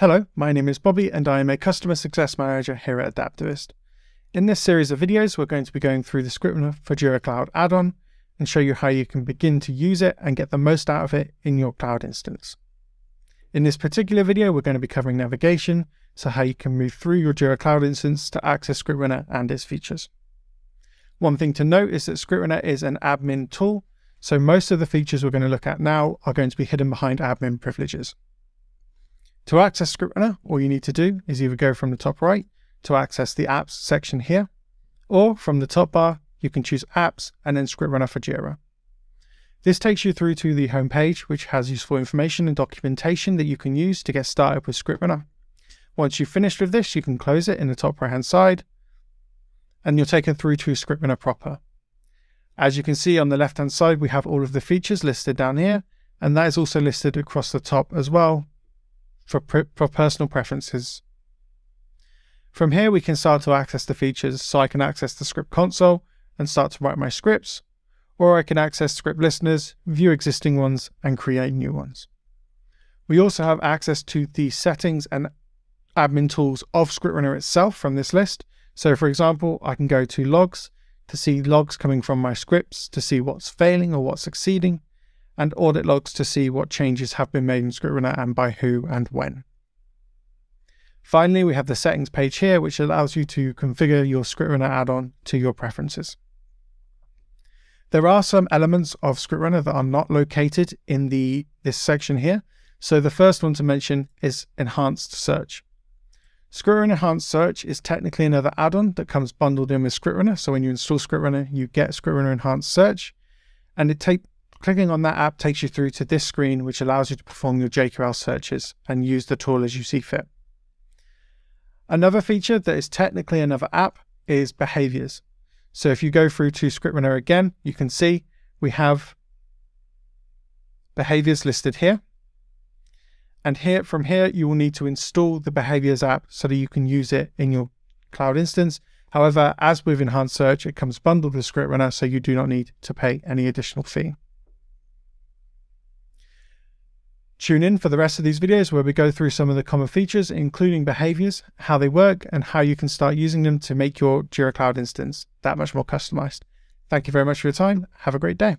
Hello, my name is Bobby and I am a Customer Success Manager here at Adaptavist. In this series of videos, we're going to be going through the ScriptRunner for Jira Cloud add-on and show you how you can begin to use it and get the most out of it in your cloud instance. In this particular video, we're going to be covering navigation, so how you can move through your Jira Cloud instance to access ScriptRunner and its features. One thing to note is that ScriptRunner is an admin tool, so most of the features we're going to look at now are going to be hidden behind admin privileges. To access ScriptRunner, all you need to do is either go from the top right to access the apps section here, or from the top bar, you can choose apps and then ScriptRunner for Jira. This takes you through to the home page, which has useful information and documentation that you can use to get started with ScriptRunner. Once you've finished with this, you can close it in the top right hand side, and you're taken through to ScriptRunner proper. As you can see on the left hand side, we have all of the features listed down here, and that is also listed across the top as well for, for personal preferences. From here, we can start to access the features, so I can access the script console and start to write my scripts, or I can access script listeners, view existing ones, and create new ones. We also have access to the settings and admin tools of ScriptRunner itself from this list. So for example, I can go to logs to see logs coming from my scripts to see what's failing or what's succeeding and audit logs to see what changes have been made in ScriptRunner and by who and when. Finally, we have the settings page here, which allows you to configure your ScriptRunner add-on to your preferences. There are some elements of ScriptRunner that are not located in the this section here. So the first one to mention is Enhanced Search. ScriptRunner Enhanced Search is technically another add-on that comes bundled in with ScriptRunner. So when you install ScriptRunner, you get ScriptRunner Enhanced Search, and it take Clicking on that app takes you through to this screen, which allows you to perform your JQL searches and use the tool as you see fit. Another feature that is technically another app is behaviors. So if you go through to ScriptRunner again, you can see we have behaviors listed here. And here from here, you will need to install the behaviors app so that you can use it in your cloud instance. However, as with enhanced search, it comes bundled with ScriptRunner, so you do not need to pay any additional fee. Tune in for the rest of these videos where we go through some of the common features, including behaviors, how they work, and how you can start using them to make your Jira Cloud instance that much more customized. Thank you very much for your time. Have a great day.